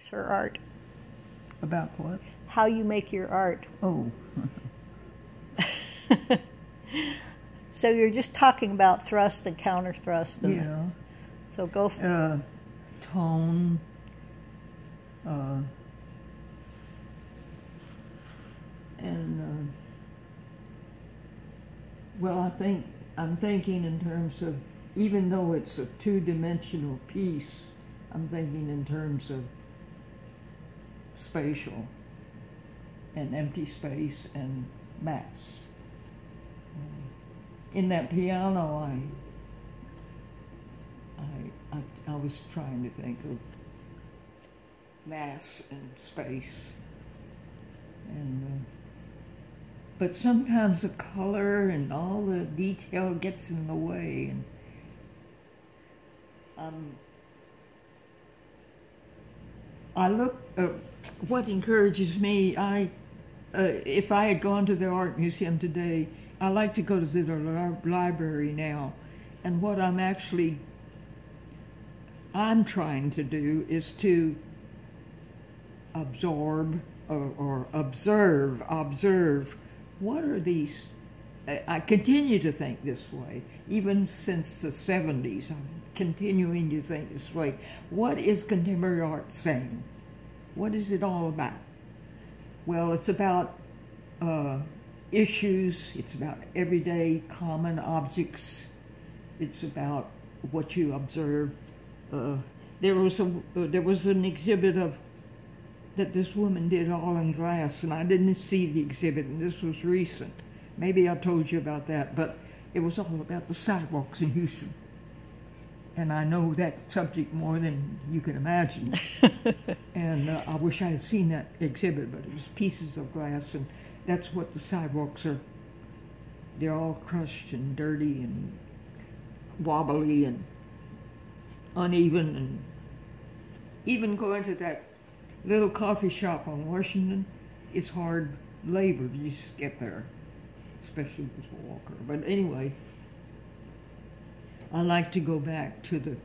makes her art. About what? How you make your art. Oh, So you're just talking about thrust and counter thrust. And yeah. So go. For, Uh, tone. Uh, and uh, well, I think I'm thinking in terms of even though it's a two-dimensional piece, I'm thinking in terms of spatial and empty space and mass. In that piano, I, I, I, I was trying to think of mass and space, and uh, but sometimes the color and all the detail gets in the way, and um, I look. Uh, what encourages me, I, uh, if I had gone to the art museum today, I like to go to the library now, and what I'm actually I'm trying to do is to absorb or, or observe, observe what are these. I continue to think this way, even since the 70s. I'm continuing to think this way. What is contemporary art saying? What is it all about? Well, it's about uh, issues, it's about everyday common objects, it's about what you observe. Uh, there was a uh, there was an exhibit of that this woman did all in glass, and I didn't see the exhibit, and this was recent. Maybe I told you about that, but it was all about the sidewalks in Houston. And I know that subject more than you can imagine. and uh, I wish I had seen that exhibit, but it was pieces of glass, and that's what the sidewalks are. They're all crushed and dirty and wobbly and uneven, and even going to that little coffee shop on Washington, it's hard labor to just get there, especially with a walker. But anyway, I like to go back to the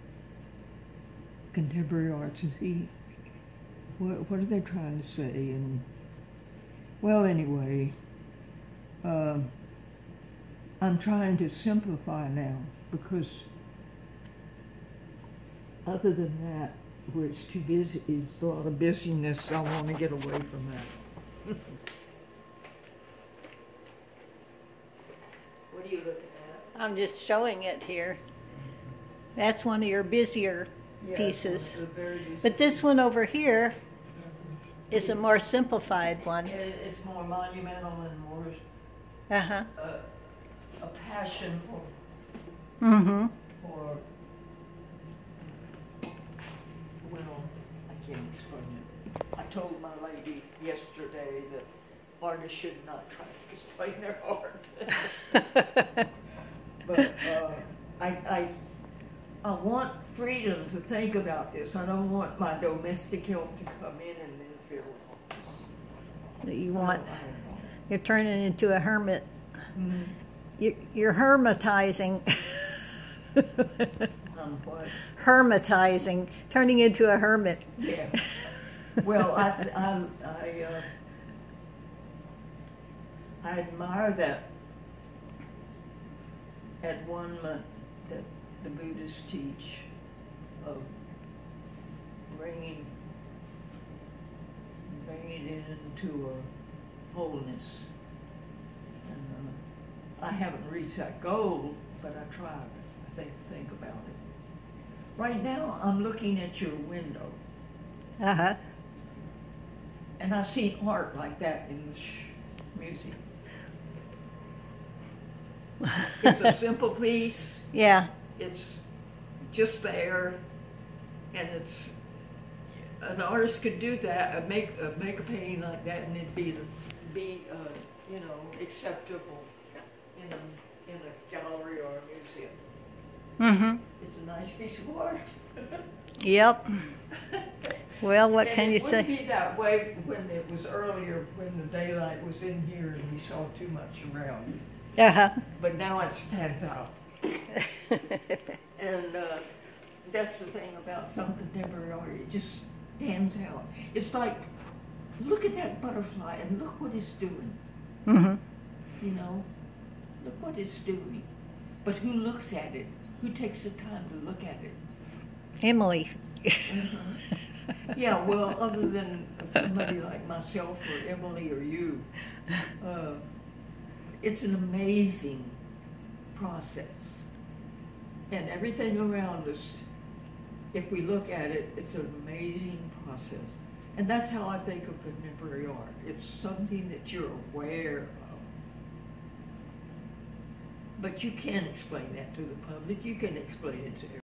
contemporary arts and see what, what are they trying to say. And well, anyway, uh, I'm trying to simplify now because other than that, where it's too busy, it's a lot of busyness, I want to get away from that. what are you looking at? I'm just showing it here. That's one of your busier Yeah, pieces. it's a very busy But this one over here is a more simplified one. It's more monumental and more Uh huh. uh, a passion for, Mm for, well, I can't explain it. I told my lady yesterday that artists should not try to explain their art. But uh, I, I, I want freedom to think about this. I don't want my domestic help to come in and interfere with this. you want, don't- I don't know. you're turning into a hermit. Mhm. You- You're hermitizing. Um, what? hermitizing, turning into a hermit. Yeah. Well, I, I, I, uh, I admire that adornment that the Buddhists teach of bringing, bringing it into a wholeness. And uh, I haven't reached that goal, but I tried. I think think about it. Right now, I'm looking at your window. Uh huh. And I've seen art like that in the sh- museum. It's a simple piece. yeah. It's just there, and it's an artist could do that, uh, make uh, make a painting like that, and it'd be be uh, you know acceptable in a in a gallery or a museum. Mm-hmm. It's a nice piece of art. Yep. Well, what And can you it wouldn't say? be that way when it was earlier, when the daylight was in here and we saw too much around. Uh huh. But now it stands out. And uh, that's the thing about some contemporary art. It just stands out. It's like, look at that butterfly and look what it's doing. hmm You know, look what it's doing. But who looks at it? Who takes the time to look at it? Emily. Yeah, well, other than somebody like myself or Emily or you, uh, it's an amazing process. And everything around us, if we look at it, it's an amazing process. And that's how I think of contemporary art. It's something that you're aware of. But you can't explain that to the public. You can explain it to